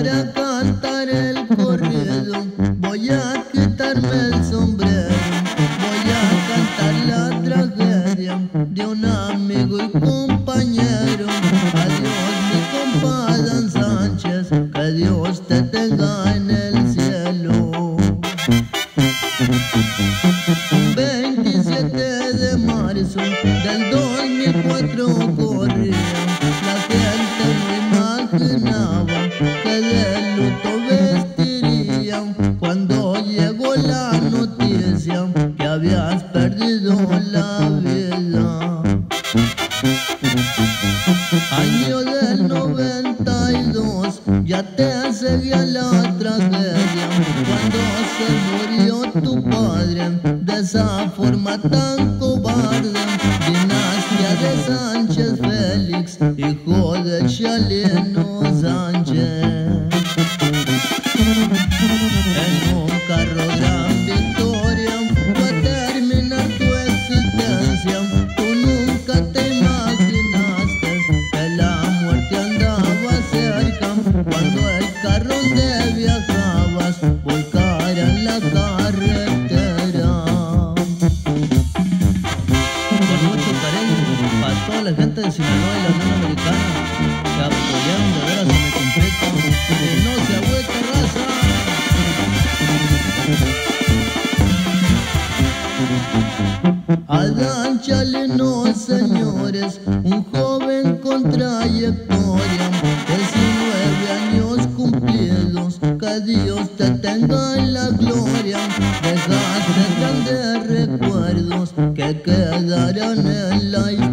Para cantar el corrido voy a quitarme el sombrero. Voy a cantar la tragedia de un amigo y compañero. Adiós mi compa Dan Sánchez, que Dios te tenga en el cielo. 27 de marzo del 2004 corría, habías perdido la vida. Año del 92, ya te seguía la tragedia cuando se murió tu padre de esa forma tan cobarde. Toda la gente de Sinaloa y la Unión Americana que apoyaron de veras a mi completo. Que no se agüete raza. Adán Chaleno, señores, un joven con trayectoria, 19 años cumplidos, que Dios te tenga en la gloria, dejaste grandes recuerdos que quedarán en la historia.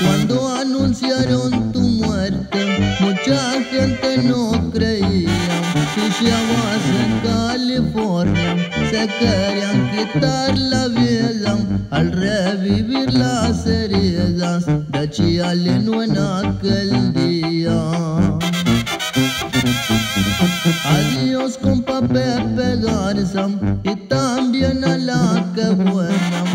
Cuando anunciaron tu muerte, mucha gente no creía. Si llegabas en California, se querían quitar la vida al revivir las heridas de Chialeno en aquel día. Adiós compa Pepe Garza y también a la que buena,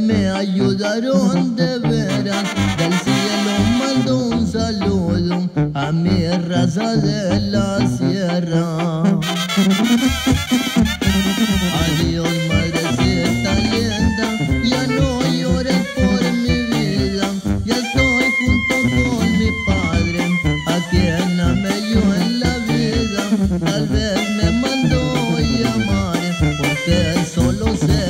me ayudaron de veras. Del cielo mando un saludo a mi raza de la sierra. Adiós, madrecita linda, ya no llores por mi vida. Ya estoy junto con mi padre, a quien amé yo en la vida. Tal vez me mandó llamar, porque solo sé.